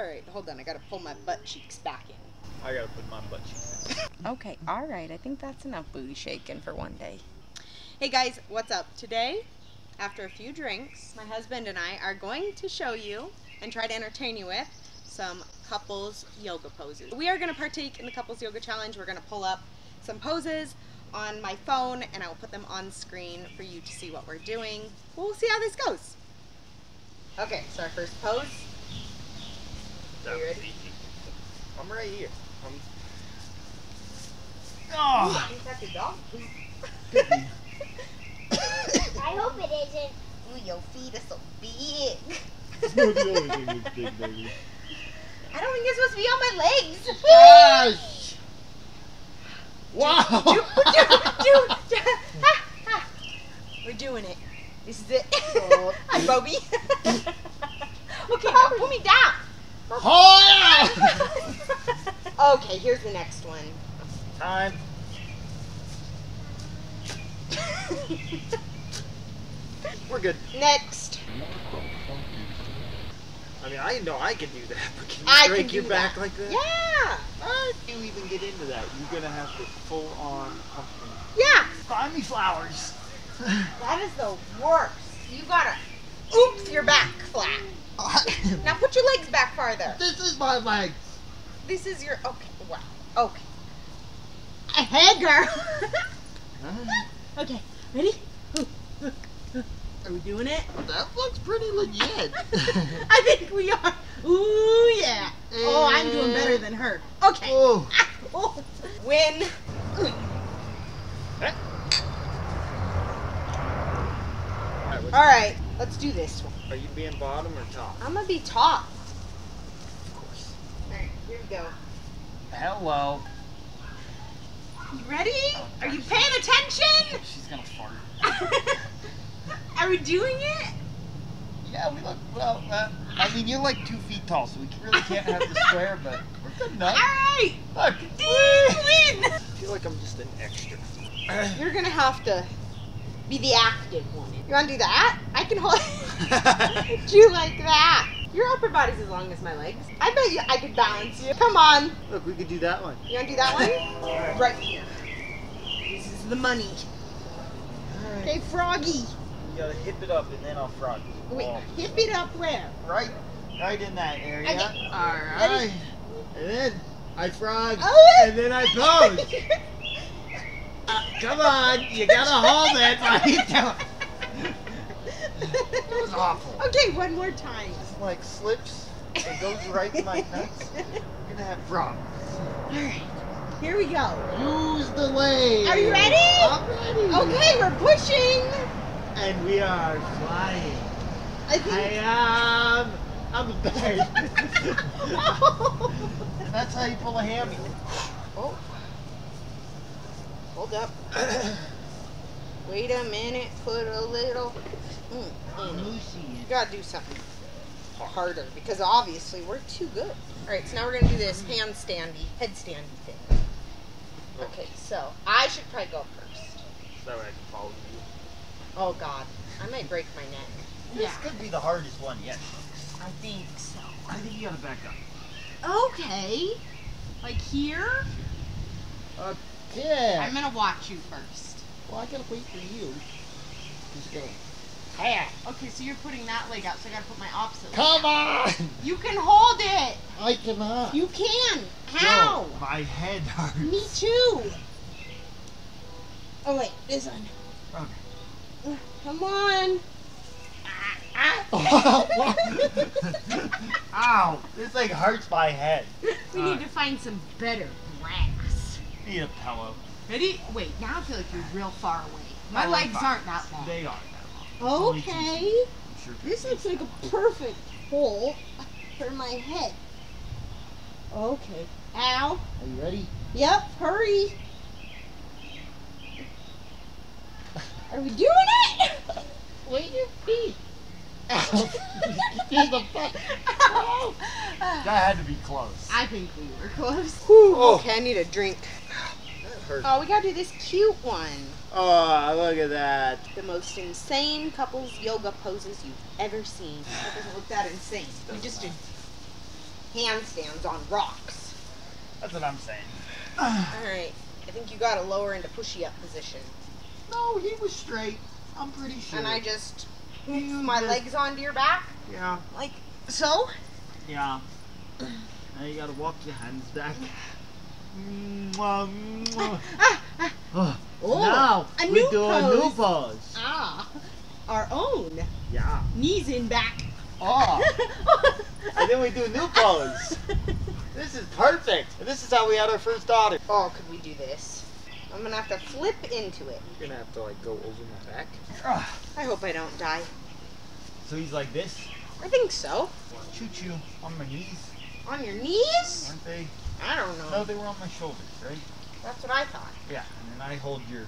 All right, hold on. I gotta pull my butt cheeks back in. I gotta put my butt cheeks in. Okay, all right. I think that's enough booty shaking for one day. Hey guys, what's up? Today, after a few drinks, my husband and I are going to show you and try to entertain you with some couples yoga poses. We are going to partake in the couples yoga challenge. We're going to pull up some poses on my phone and I will put them on screen for you to see what we're doing. We'll see how this goes. Okay, so our first pose. That was easy. I'm right here. I'm... Ah. Ooh, Oh! I think that's a dog poop. I hope it isn't. Ooh, your feet are so big. It's not the only thing with big baby. I don't think it's supposed to be on my legs. Gosh! Wow! Dude, dude, dude. Ha, ha. We're doing it. This is it. Hi, Bobby. okay, now pull me down. Oh, okay, here's the next one. Time. We're good. Next. I mean, I know I can do that, but can you I break can your do back that. like that? Yeah. How do you even get into that? You're gonna have to full on pumpkin. Yeah. Find me flowers. That is the worst. You gotta oops your back flat. Now put your legs back farther. this is my legs. This is your okay. Wow. Okay. Hey, girl. okay. Ready? Are we doing it? That looks pretty legit. I think we are. Ooh yeah. Oh, I'm doing better than her. Okay. oh. Oh. Win. All right. Let's do this one. Are you being bottom or top? I'm gonna be top. Of course. All right. Here we go. Hello. You ready? Are you paying attention? She's gonna fart. Are we doing it? Yeah, we look well. Uh, I mean, you're like two feet tall, so we really can't have the square, but we're good enough. All right. Look. Ding, win. I feel like I'm just an extra. You're gonna have to be the active one. You wanna do that? I can hold do you like that. Your upper body's as long as my legs. I bet you I could balance you. Come on. Look, we could do that one. You wanna do that one? Right here. This is the money. Okay, Froggy. You gotta hip it up, and then I'll frog. you. Wait, Oh, hip it up where? right, right in that area. Okay. Alright. Right. And then I frog, Oh, and then I pose. Uh, come on, you gotta hold it while you do it. It was awful. Okay, one more time. It's like slips, and goes right in my nuts. We're gonna have frogs. Alright. Here we go. Use the leg. Are you ready? I'm ready. Okay, we're pushing. And we are flying. I think I am. I'm a bird. That's how you pull a hammy. Oh. Hold up. Wait a minute. Put a little. Mm, in. You gotta do something harder because obviously we're too good. All right, so now we're gonna do this handstandy, headstandy thing. Okay, so I should probably go first. So I can follow you. Oh God, I might break my neck. This could be the hardest one yet. I think so. I think you gotta back up. Okay. Like here? Yeah. I'm gonna watch you first. well, I gotta wait for you. Just go. Okay, so you're putting that leg out, so I gotta put my opposite leg Come on. You can hold it! I cannot. You can! How? My head hurts. Me too! Oh wait, this one. Okay. Come on! Ow! This thing hurts my head. We need to find some better grass. Need a pillow. Ready? Wait, now I feel like you're real far away. My No, legs aren't that long. They are that long. Only two Okay. sure. This looks like a perfect hole for my head. Okay. Ow. Are you ready? Yep, hurry. Are we doing it? Wait your feet. Ow. The fuck. Ow. That had to be close. I think we were close. Oh. Okay, I need a drink. Oh, we gotta do this cute one. Oh, look at that. The most insane couples yoga poses you've ever seen. That doesn't look that insane. We just did. handstands on rocks. That's what I'm saying. All right. I think you got to lower into pushy up position. No, he was straight. I'm pretty sure. And I just move my legs onto your back, Yeah. like so. Yeah. Now you gotta walk your hands back. Mwah, mwah. Ah, ah, Oh, Oh, now a we new do a new pose. pose. ah. Our own. Yeah. Knees in back. Oh. and then we do new pose. This is perfect. And this is how we had our first daughter. oh, could we do this? I'm gonna have to flip into it. You're gonna have to like go over my back. I hope I don't die. So he's like this. I think so. Choo choo on my knees, On your knees? aren't they? I don't know. No, they were on my shoulders, right? That's what I thought. Yeah. And then I hold your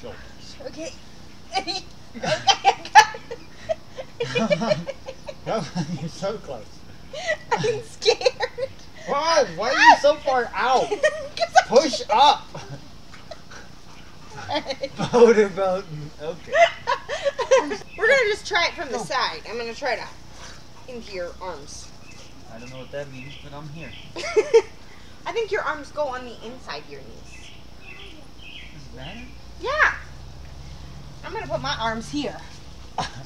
shoulders. Okay. Okay. You're so close. I'm scared. Why? Why are you so far out? Push up. scared. Motorboat. Okay. We're gonna just try it from the side. I'm gonna try to into your arms. I don't know what that means, but I'm here. I think your arms go on the inside of your knees. Does it matter? Yeah. I'm gonna put my arms here.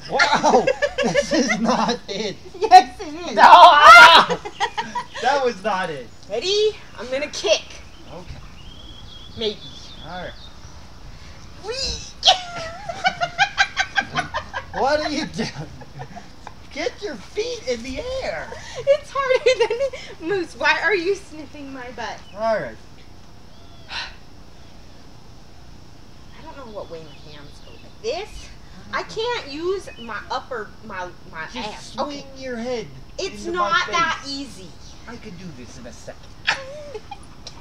Wow! this is not it. Yes, it is. No! ah! That was not it. Ready? I'm gonna kick. Okay. Maybe. Alright. Whee! What are you doing? Get your feet in the air. it's harder than Moose. Why are you sniffing my butt? Alright. I don't know what way my hands go. Like this? I can't use my upper my my Just ass. swing Okay. your head. It's not that easy. I could do this in a second.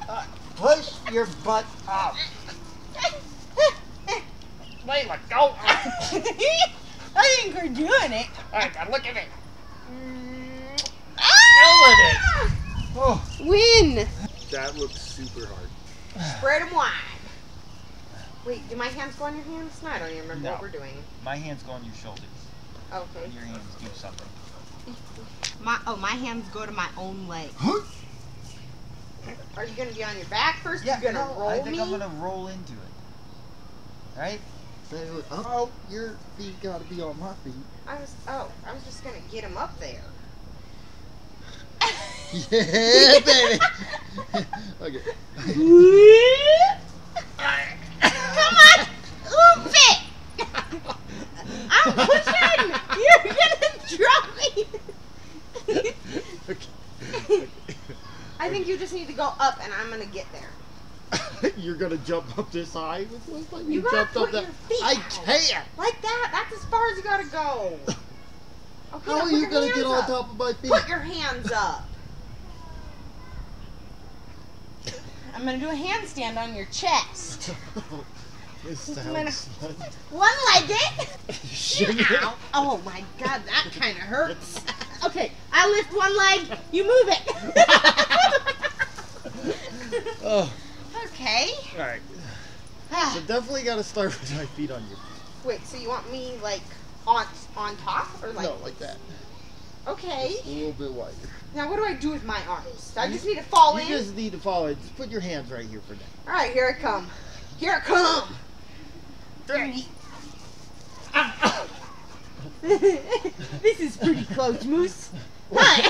Uh, push your butt up. Layla, go. I think we're doing it. Alright, now look at me. Ah! Oh, Win. that looks super hard. Spread them wide. Wait, do my hands go on your hands? No, I don't even remember No. what we're doing. My hands go on your shoulders, Okay. and your hands do something. My oh, my hands go to my own leg. Are you gonna be on your back first? you gonna no, roll I think me? I'm gonna roll into it. Right? So, oh, your feet gotta be on my feet. I was oh, I was just gonna get him up there. Yeah, baby. okay. Come on, oop it! I'm pushing. You're gonna drop me. okay. I think you just need to go up, and I'm gonna get there. You're gonna jump up this high? Looks like You gotta jumped put up that. your feet I can't. Like that. That's as far as you gotta go. Okay, How now are you gonna get hands on top of my feet? Put your hands up. I'm gonna do a handstand on your chest. this gonna- sounds. One legged. Shake it. Ow. Oh my god, that kind of hurts. Okay, I lift one leg, you move it. Oh. Definitely gotta start with my feet on you. Wait, so you want me like on on top or like? No, like that. Okay. Just a little bit wider. Now what do I do with my arms? Do I just need to fall You in? You just need to follow it. Just put your hands right here for now. All right, here I come. Here I come. Three. this is pretty close, Moose. Hi.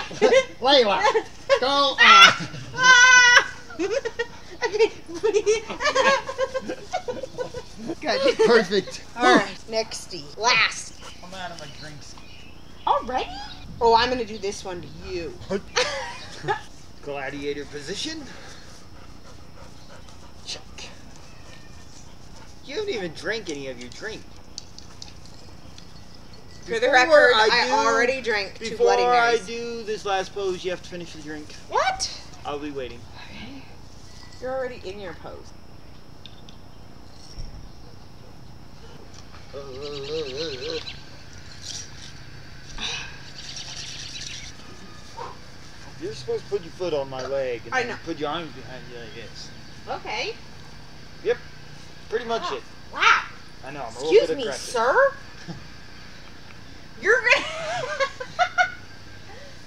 Layla, go on. Ah! okay. Good. Perfect. All right. Nexty. Last. I'm out of my drinks. Already? Oh, I'm gonna do this one to you. Gladiator position. Check. You haven't even drank any of your drink. For the Before record, I, I do- already drank two Bloody Marys. Before I do this last pose, you have to finish the drink. What? I'll be waiting. Okay. You're already in your pose. You're supposed to put your foot on my leg and I know. put your arms behind you like this. Okay. Yep. Pretty much Wow. it. Wow. I know, I'm a little Excuse bit me, aggressive. sir. You're gonna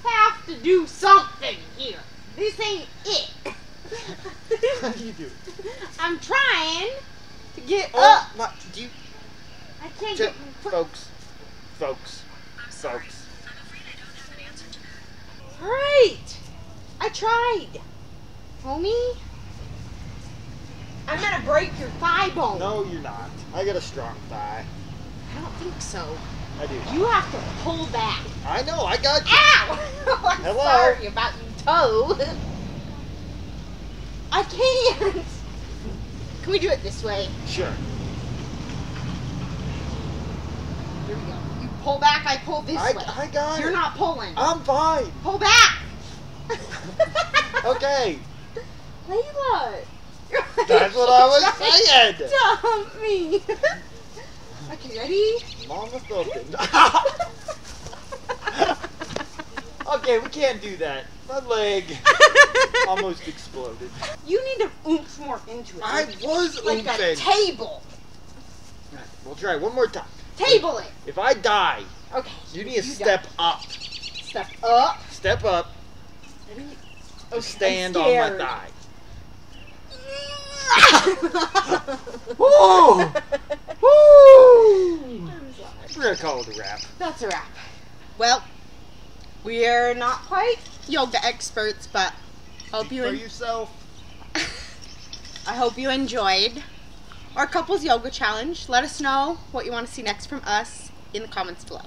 have to to do something here. This ain't it. How do you do? I'm trying to get Oh, up. my, do you, I can't ju- get my foot. folks, folks, folks. Alright. I tried. Homie. I'm gonna break your thigh bone. No, you're not. I got a strong thigh. I don't think so. I do. You have to pull back. I know. I got you. Ow! I'm Hello? sorry about your toe. I can't. Can we do it this way? Sure. Here we go. You pull back, I pull this I, way. I got You're it. not pulling. I'm fine. Pull back. Okay. Layla. That's what I was saying. Dump me. okay, ready? Mama okay, we can't do that. My leg almost exploded. You need to oomph more into it. I was like a oomphing. table. We'll try one more time. Table it. If I die, Okay. you need to got step up. Step up. Step up. Ready? Stand on my scared. thigh. Woo! Woo! We're gonna call it a wrap. That's a wrap. Well, we're not quite yoga experts, but hope you For en- yourself. I hope you enjoyed our couples yoga challenge. Let us know what you want to see next from us in the comments below.